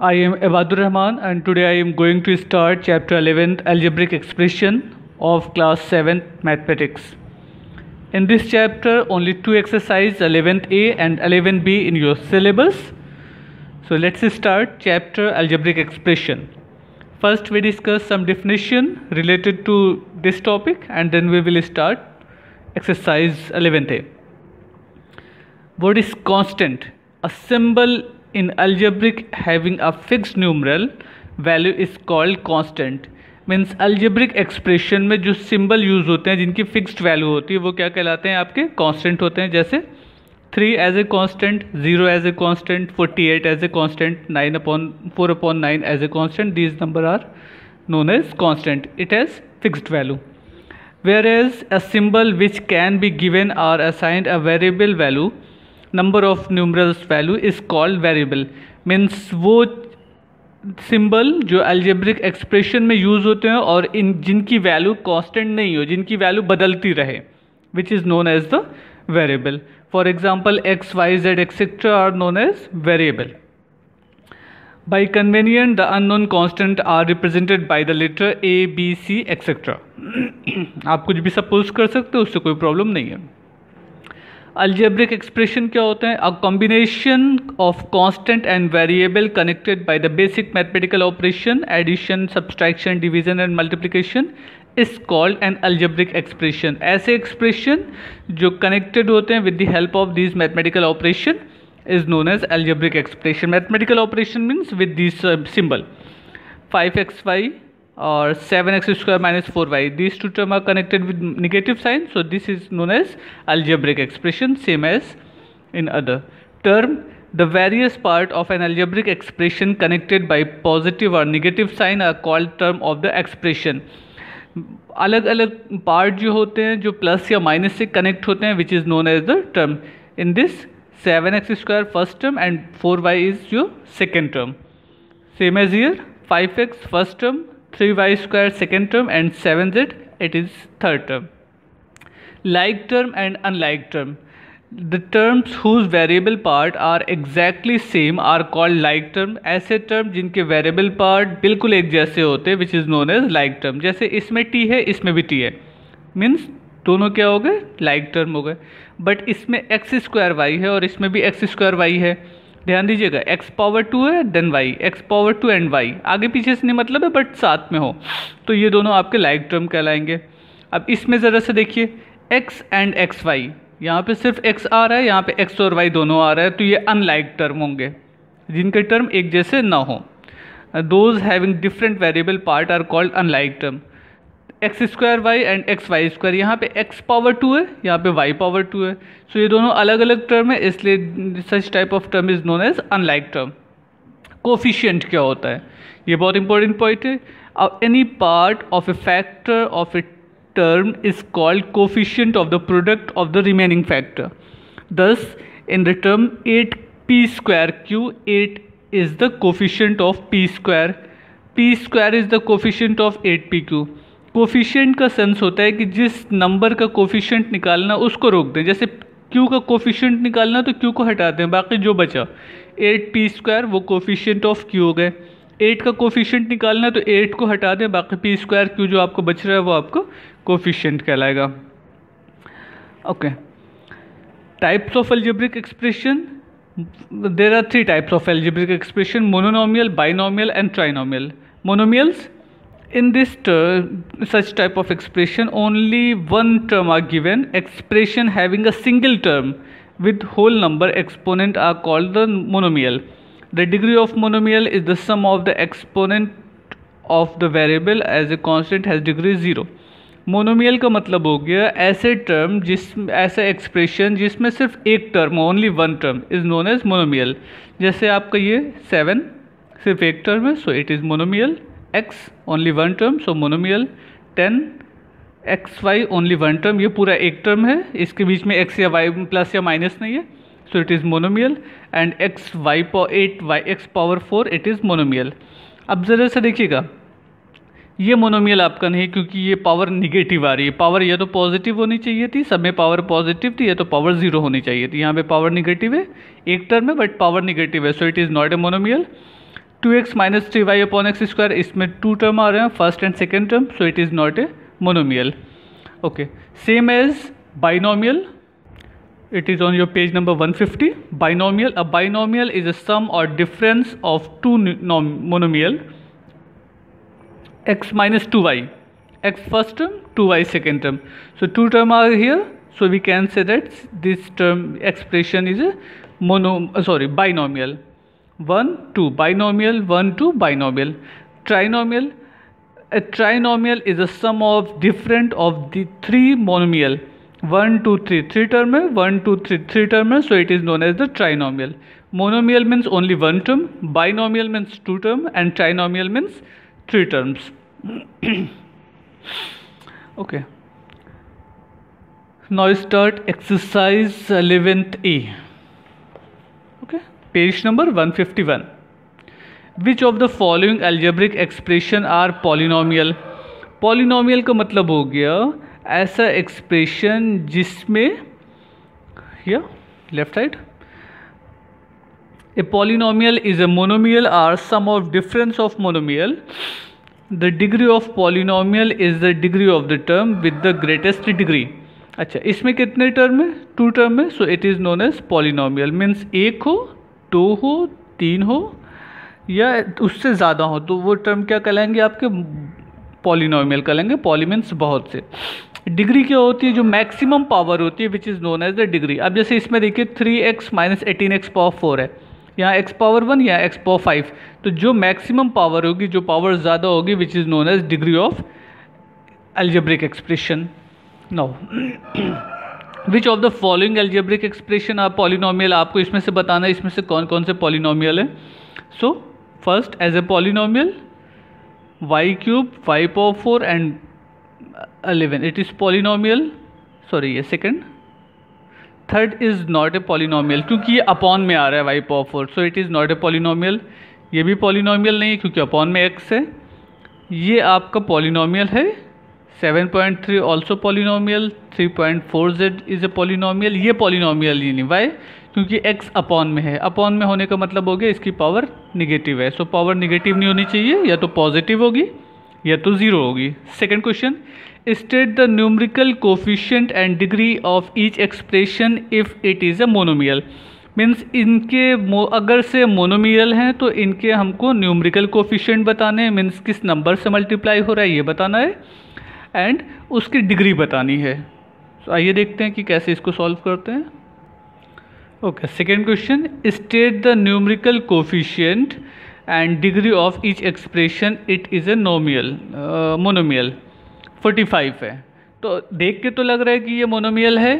I am Abadur Rahman and today I am going to start chapter 11th algebraic expression of class 7th mathematics. In this chapter only two exercises 11a and 11B in your syllabus. So let's start chapter algebraic expression. First we discuss some definition related to this topic and then we will start exercise 11a. What is constant? A symbol in algebraic having a fixed numeral value is called constant means algebraic expression में जो symbol use होते हैं, जिनकी fixed value होती है, वो क्या कहलाते हैं आपके? कॉन्स्टेंट होते हैं, जैसे three as a constant zero as a constant forty eight as a constant nine upon four upon nine as a constant these number are known as constant it has fixed value whereas a symbol which can be given or assigned a variable value number of numerals value is called variable means वो symbol जो algebraic expression में use होते हैं और इन, जिनकी value constant नहीं हो, जिनकी वैल्यू बदलती रहे which is known as the variable for example X Y Z etcetera are known as variable by convenient the unknown constant are represented by the letter A B C etcetera आप कुछ भी suppose कर सकते हो, उससे कोई problem नहीं है। अल्जेब्रिक एक्सप्रेशन क्या होते हैं? A combination of constant and variable connected by the basic mathematical operation addition subtraction division and multiplication is called an algebraic expression ऐसे एक्सप्रेशन जो कनेक्टेड होते हैं with the help of this mathematical operation is known as algebraic expression mathematical operation means with this symbol five X Y or 7x square minus 4y these two terms are connected with negative sign so this is known as algebraic expression same as in other term the various part of an algebraic expression connected by positive or negative sign are called term of the expression अलग अलग part जो होते हैं जो plus या minus से connect होते हैं which is known as the term in this seven x square first term and four y is your second term same as here five x first term three y square second term and seven z it is third term like term and unlike term the terms whose variable part are exactly same are called like term ऐसे term जिनके variable part बिल्कुल एक जैसे होते हैं which is known as like term जैसे इसमें t है, इसमें भी टी है. मीन्स दोनों क्या हो गए? लाइक टर्म हो गए. बट इसमें एक्स स्क्वायर वाई है और इसमें भी एक्स स्क्वायर वाई है. ध्यान दीजिएगा एक्स पावर टू है then y x power two and y आगे पीछे से नहीं मतलब है बट साथ में हो। तो ये दोनों आपके लाइक टर्म कहलाएँगे। अब इसमें ज़रा से देखिए एक्स एंड एक्स वाई यहाँ पे सिर्फ़ एक्स आ रहा है, यहाँ पे एक्स और वाई दोनों आ रहा है तो ये अनलाइक टर्म होंगे। जिनके टर्म एक जैसे ना हो। Those having different variable part are called unlike term x square y and x y square यहाँ पे एक्स पावर टू है, यहाँ पे वाई पावर टू है। सो so, ये दोनों अलग अलग टर्म है, इसलिए such type of term is known as unlike term coefficient क्या होता है? ये बहुत इंपॉर्टेंट पॉइंट है। अब any part of a factor of a term is called coefficient of the product of the remaining factor thus in the term eight p square q eight is the coefficient of p square p square is the coefficient of eight p q coefficient का sense होता है कि जिस number का coefficient निकालना, उसको रोक दें। जैसे क्यू का कोफिशियंट निकालना तो क्यू को हटा दें, बाकी जो बचा। एट पी स्क्वायर वो कोफिशियंट ऑफ़ क्यू हो गए। एट का कोफिशियंट निकालना तो एट को हटा दें, बाकी पी स्क्वायर क्यू जो आपको बच रहा है, वो आपको कोफिशियंट कहलाएगा। Okay types of algebraic expression there are three types of algebraic expression mononomial binomial and trinomial monomials in this term, such type of expression only one term are given expression having a single term with whole number exponent are called the monomial the degree of monomial is the sum of the exponent of the variable as a constant has degree zero monomial का मतलब हो गया ऐसे term जिस ऐसा expression जिसमें सिर्फ़ एक term only one term is known as monomial जैसे आपका ये सेवन सिर्फ़ एक टर्म है so it is monomial x only one term so monomial ten x y only one term ये पूरा एक टर्म है। इसके बीच में एक्स या वाई प्लस या माइनस नहीं है so it is monomial and x y eight y x power four it is monomial अब ज़रा से देखिएगा। ये मोनोमियल आपका नहीं, क्योंकि ये पावर निगेटिव आ रही है। पावर या तो पॉजिटिव होनी चाहिए थी, सब में पावर पॉजिटिव थी, या तो पावर ज़ीरो होनी चाहिए थी। यहाँ पे पावर निगेटिव है, एक टर्म है बट पावर निगेटिव है so it is not a monomial two x minus three y upon x square इसमें टू टर्म आ रहे हैं first and second term so it is not a monomial okay same as binomial it is on your page number 150 binomial a binomial is a sum or difference of two monomial x minus 2y x first term 2y second term so two term are here so we can say that this term expression is a mono uh, sorry binomial 1 2 binomial 1 2 binomial. Trinomial a trinomial is a sum of different of the three monomial. 1 2 3 3 term 1 2 3 3 term so it is known as the trinomial. Monomial means only one term binomial means two term and trinomial means three terms. Okay. Now start exercise 11a page number 151 which of the following algebraic expression are polynomial? Polynomial का मतलब हो गया ऐसा expression जिसमें या left side a polynomial is a monomial or sum of difference of monomial the degree of polynomial is the degree of the term with the greatest degree अच्छा इसमें कितने टर्म है? टू टर्म है so it is known as polynomial means एक हो दो हो, तीन हो, या उससे ज़्यादा हो तो वो टर्म क्या कहलाएँगे आपके? पॉलिनोमियल कहलाएँगे पॉलीमेंस बहुत से। डिग्री क्या होती है? जो मैक्सिमम पावर होती है which is known as the degree अब जैसे इसमें देखिए three x minus eighteen x power four है। यहाँ एक्स पावर वन या एक्स पावर फाइव तो जो मैक्सिमम पावर होगी, जो पावर ज़्यादा होगी which is known as degree of algebraic expression now which of the following algebraic expression आप पॉलिनोमियल आपको इसमें से बताना है, इसमें से कौन कौन से पॉलिनोमियल है? So first as a polynomial y cube y power four and 11 it is polynomial. Sorry ये second third is not a polynomial क्योंकि ये अपॉन में आ रहा है y power four so it is not a polynomial ये भी polynomial नहीं है, क्योंकि अपॉन में एक्स है. ये आपका पॉलिनोमियल है. 7.3 also polynomial 3.4 z is a polynomial ये पॉलिनोमियल ही नहीं वाई क्योंकि एक्स अपॉन में है। अपॉन में होने का मतलब हो गया इसकी पावर निगेटिव है। सो so, पावर निगेटिव नहीं होनी चाहिए या तो पॉजिटिव होगी या तो ज़ीरो होगी। Second question state the numerical coefficient and degree of each expression if it is a monomial means इनके अगर से मोनोमियल हैं तो इनके हमको न्यूमरिकल कोफिशियंट बताने हैं। मीन्स किस नंबर से मल्टीप्लाई हो रहा है ये बताना है। एंड उसकी डिग्री बतानी है। तो आइए देखते हैं कि कैसे इसको सॉल्व करते हैं। Okay second question state the numerical coefficient and degree of each expression it is a nomial monomial 45 है। तो देख के तो लग रहा है कि ये मोनोमियल है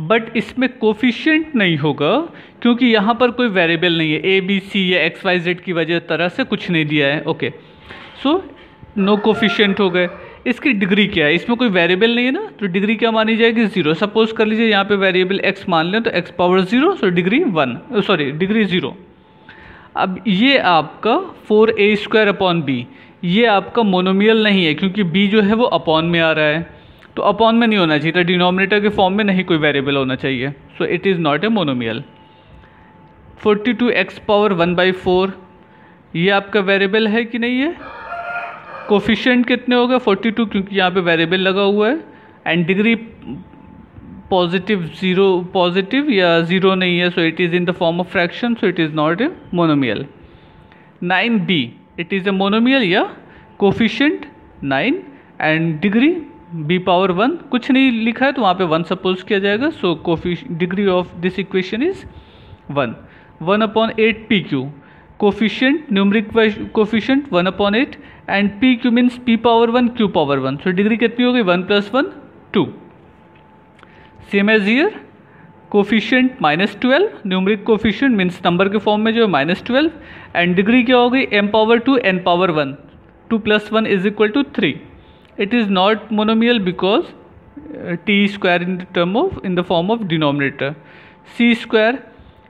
बट इसमें कोफिशियंट नहीं होगा, क्योंकि यहाँ पर कोई वेरिएबल नहीं है। ए बी सी या एक्स वाई जेड की वजह तरह से कुछ नहीं दिया है। ओके सो नो कोफिशियंट हो गए। इसकी डिग्री क्या है? इसमें कोई वेरिएबल नहीं है ना? तो डिग्री क्या मानी जाएगी? ज़ीरो सपोज़ कर लीजिए यहाँ पे वेरिएबल एक्स मान लें तो x power zero so degree one sorry degree zero अब ये आपका four a square upon b ये आपका मोनोमियल नहीं है, क्योंकि बी जो है वो अपॉन में आ रहा है। तो अपॉन में नहीं होना चाहिए तो डिनोमिनेटर के फॉर्म में नहीं कोई वेरिएबल होना चाहिए। So it is not a monomial forty two x power one by four ये आपका वेरिएबल है कि नहीं है? कोफिशेंट कितने हो गए? फोर्टी टू क्योंकि यहाँ पे वेरिएबल लगा हुआ है। And degree positive zero positive या ज़ीरो नहीं है so it is in the form of fraction so it is not a monomial nine b it is a monomial या coefficient nine and degree b power one कुछ नहीं लिखा है तो वहाँ पे वन सपोज़ किया जाएगा so coffee degree of this equation is one one upon eight p q coefficient numeric coefficient one upon eight and p q means p power one q power one so degree कितनी होगी one plus one two same as here coefficient minus twelve numeric coefficient means number के form में जो है minus twelve and degree क्या हो गई? M power two n power one two plus one is equal to three it is not monomial because t square in the term of in the form of denominator c square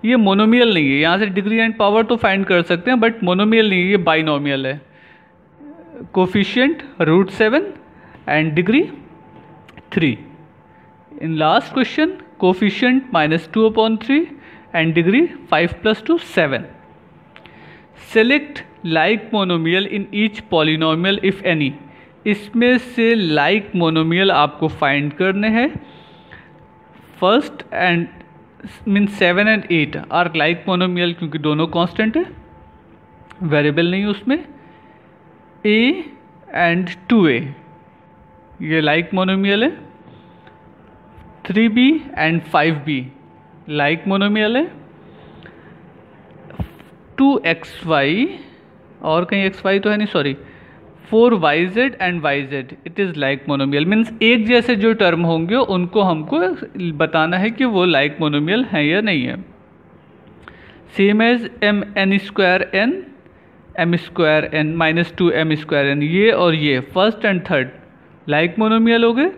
ये monomial नहीं है। यहाँ से degree and power तो find कर सकते हैं but monomial नहीं है, ये बाइनोमियल है। Coefficient root seven and degree three in last question coefficient minus two upon three and degree five plus two seven select like monomial in each polynomial if any इसमें से like like monomial आपको find करने हैं। First and mean seven and eight are like monomial क्योंकि दोनों constant है। Variable नहीं उसमें। ए एंड टू ए ये लाइक मोनोमियल है। Three b and five b like monomial है। टू एक्स वाई और कहीं एक्स वाई तो है नहीं sorry four y z and y z it is like monomial means एक जैसे जो टर्म होंगे, उनको हमको बताना है कि वो लाइक like मोनोमियल हैं या नहीं है। Same as m n square n m square n minus two m square n ये और ये first and third like monomial हो गए।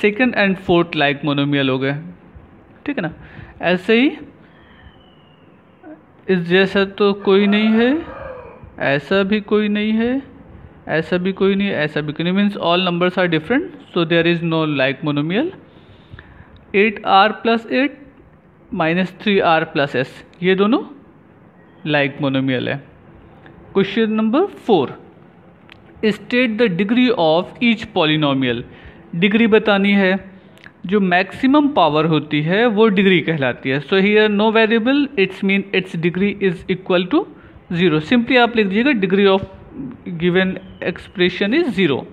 Second and fourth like monomial हो गए। ठीक है ना? ऐसे ही, इस जैसा तो कोई नहीं है, ऐसा भी कोई नहीं है। ऐसा भी कोई नहीं, ऐसा भी कोई नहीं। Means all numbers are different so there is no like monomial eight r plus eight minus three r plus s ये दोनों लाइक मोनोमियल है। Question number four state the degree of each polynomial degree बतानी है, जो maximum power होती है, वो degree कहलाती है। So here no variable its mean its degree is equal to zero simply आप लिख दीजिएगा degree of given expression is 0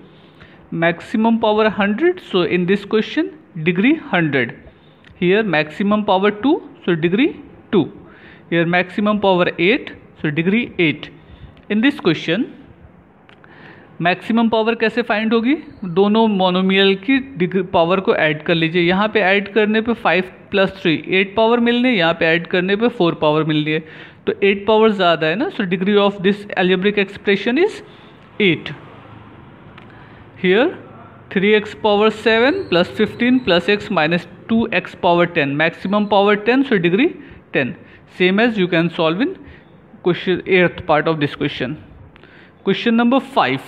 maximum power 100 so in this question degree 100 here maximum power 2 so degree 2 here maximum power 8 so degree 8 in this question maximum power कैसे find होगी दोनों मोनोमियल की degree power को add कर लीजिए यहाँ पे ऐड करने पे five plus three eight power मिलनी है यहाँ पे ऐड करने पे फोर पावर मिलनी है तो एट पावर ज़्यादा है ना so degree of this algebraic expression is eight here three x power seven plus fifteen plus x minus two x power ten maximum power ten so degree ten same as you can solve in question eighth part of this question question number five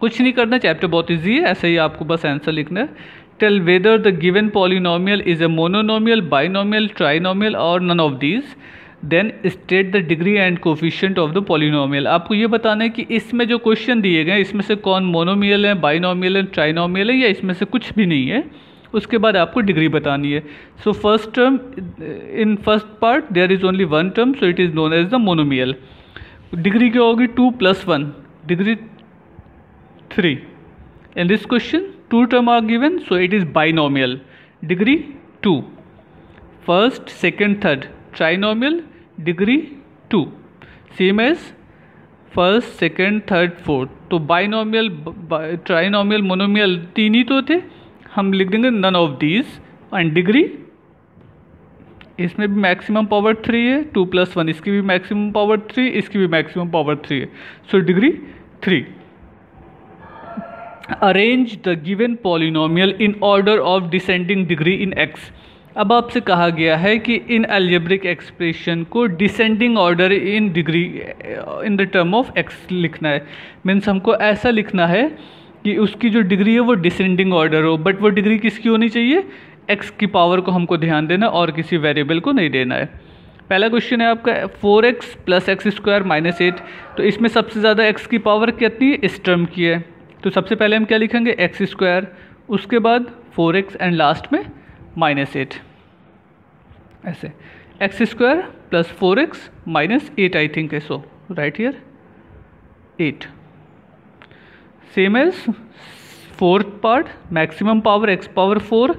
कुछ नहीं करना chapter बहुत easy है, ऐसे ही आपको बस answer लिखना है। Tell whether the given polynomial is a mononomial binomial trinomial और none of these then state the degree and coefficient of the polynomial आपको ये बताना है कि इसमें जो क्वेश्चन दिए गए इसमें से कौन मोनोमियल है बाइनोमियल है ट्राइनोमियल है, या इसमें से कुछ भी नहीं है, उसके बाद आपको डिग्री बतानी है। So first term in first part there is only one term so it is known as the monomial degree क्या होगी? Two plus one degree three in this question two term are given so it is binomial degree two first second third trinomial degree two same as first second third fourth तो binomial trinomial monomial तीन ही तो थे। हम लिख देंगे none of these and degree इसमें भी मैक्सिमम पावर थ्री है। टू प्लस वन इसकी भी मैक्सिमम पावर थ्री इसकी भी मैक्सिमम पावर थ्री है। So degree three arrange the given polynomial in order of descending degree in x अब आपसे कहा गया है कि इन एल्जेब्रिक एक्सप्रेशन को descending order in degree in the term of x लिखना है। मीन्स हमको ऐसा लिखना है कि उसकी जो डिग्री है वो डिसेंडिंग ऑर्डर हो बट वो डिग्री किसकी होनी चाहिए? एक्स की पावर को हमको ध्यान देना और किसी वेरिएबल को नहीं देना है। पहला क्वेश्चन है आपका four x plus x square minus eight तो इसमें सबसे ज़्यादा एक्स की पावर कितनी इस टर्म की है। तो सबसे पहले हम क्या लिखेंगे? एक्स स्क्वायर उसके बाद फोर एक्स एंड लास्ट में माइनस एट ऐसे. X square plus four x minus eight I think है. So right here at same as fourth part maximum power x power four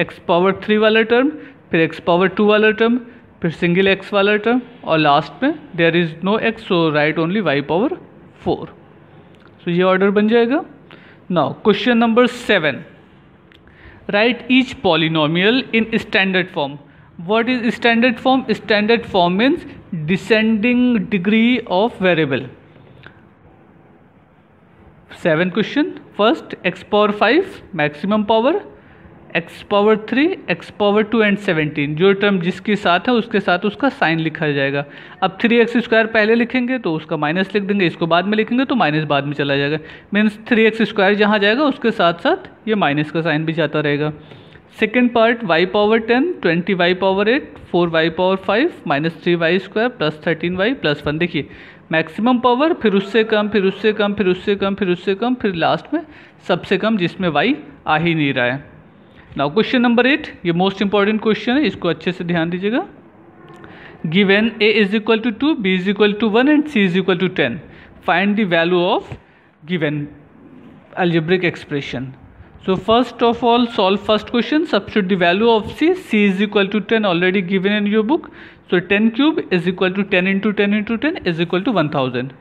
x power three वाला term फिर x power two वाला term फिर single x वाला term और last में there is no x so right only y power four so ये order बन जाएगा. Now question number seven write each polynomial in standard form. What is standard form? Standard form means descending degree of variable. Seven question. First x power 5 maximum power. X power three x power two and seventeen जो term जिसके साथ है, उसके साथ उसका sign लिखा जाएगा। अब थ्री एक्स स्क्वायर पहले लिखेंगे तो उसका माइनस लिख देंगे, इसको बाद में लिखेंगे तो माइनस बाद में चला जाएगा। मीन्स थ्री एक्स स्क्वायर जहाँ जाएगा, उसके साथ साथ ये माइनस का साइन भी जाता रहेगा। Second part y power ten twenty y power eight four y power five minus three y square plus thirteen y plus one देखिए मैक्सिमम पावर फिर उससे कम, फिर उससे कम, फिर उससे कम, फिर उससे कम, फिर लास्ट में सबसे कम जिसमें वाई आ ही नहीं रहा है। नाउ क्वेश्चन नंबर एट ये मोस्ट इंपॉर्टेंट क्वेश्चन है इसको अच्छे से ध्यान दीजिएगा। Given a is equal to two b is equal to one and c is equal to ten find the value of given algebraic expression so first of all solve first question substitute the value of c c is equal to ten already given in your book so ten cube is equal to ten into ten into ten is equal to one thousand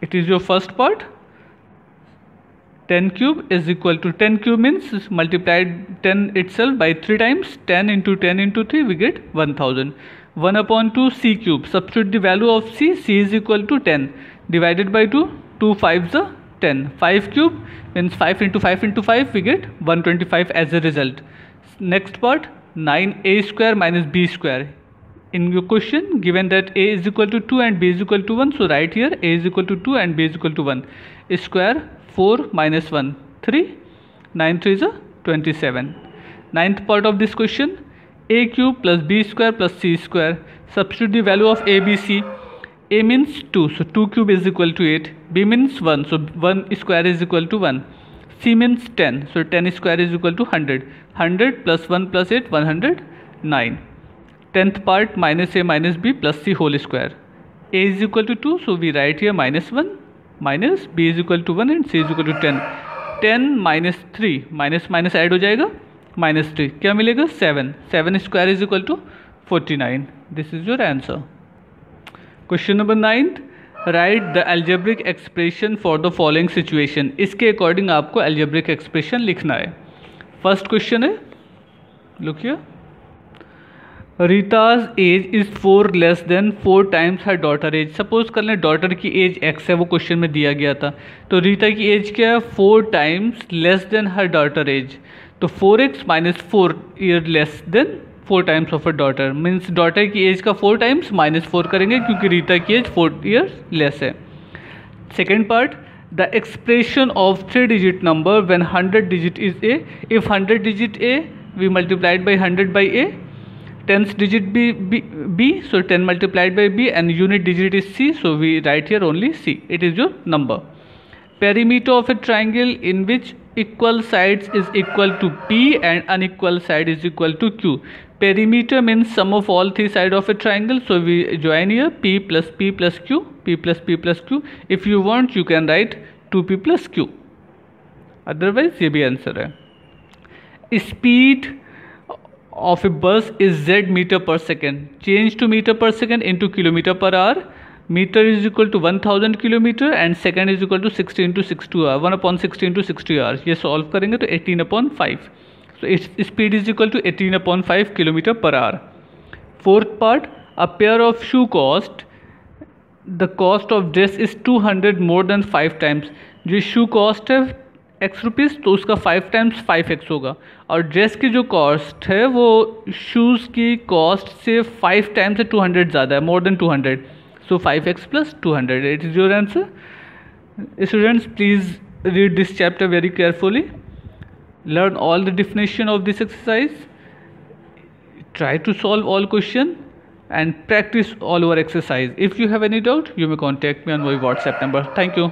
it is your first part. 10 cube is equal to 10 cube means multiplied 10 itself by 3 times. 10 into 10 into 3 we get 1000 1 upon 2 c cube. Substitute the value of c. C is equal to 10 divided by 2 2 5s are 10 5 cube means 5 into 5 into 5 we get 125 as a result. Next part 9 a square minus b square in your question given that a is equal to 2 and b is equal to 1 so right here a is equal to 2 and b is equal to 1 square 4 minus 1 3 9 3 is a 27 ninth part of this question a cube plus b square plus c square substitute the value of a b c. A means 2 so 2 cube is equal to 8 b means 1 so 1 square is equal to 1 c means 10 so 10 square is equal to 100 100 plus 1 plus 8 109 tenth part, minus a, minus b, plus c, whole square. A is equal to 2 so we write here minus 1 minus b is equal to 1 and c is equal to 10 10 minus 3 minus minus add हो जाएगा minus three क्या मिलेगा? Seven seven square is equal to forty nine this is your answer question number ninth write the algebraic expression for the following situation इसके according आपको algebraic expression लिखना है. First question है. लुकिए Rita's age is four less than four times her daughter age suppose कर लें daughter की age x है, वो क्वेश्चन में दिया गया था। तो रीता की एज क्या है? Four times less than her daughter age तो four x minus four year less than four times of a daughter means daughter की एज का फोर टाइम्स माइनस फोर करेंगे, क्योंकि रीता की एज फोर ईयर लेस है। Second part the expression of three digit number when hundred digit is a if hundred digit a we multiplied by hundred by a Tenth digit b, b b so 10 multiplied by b and unit digit is c so we write here only c it is your number perimeter of a triangle in which equal sides is equal to P and unequal side is equal to Q. Perimeter means sum of all three sides of a triangle. So we join here P plus P plus Q, P plus P plus Q. If you want, you can write 2P plus Q. Otherwise, ये भी answer है speed Of a bus is z meter per second. Change to meter per second into kilometer per hour. Meter is equal to 1000 kilometre and second is equal to sixty into six two hour one upon sixty into sixty hour ये solve करेंगे तो eighteen upon five तो speed is equal to eighteen upon five kilometre per hour fourth part a pair of shoe cost the cost of dress is two hundred more than five times जो shoe cost है x rupees तो उसका five times five x होगा। और dress की जो cost है, वो शूज़ की कॉस्ट से फाइव टाइम्स टू हंड्रेड ज़्यादा है more than two hundred so five x plus two hundred it is your answer students please read this chapter very carefully learn all the definition of this exercise try to solve all question and practice all over exercise if you have any doubt you may contact me on my WhatsApp number thank you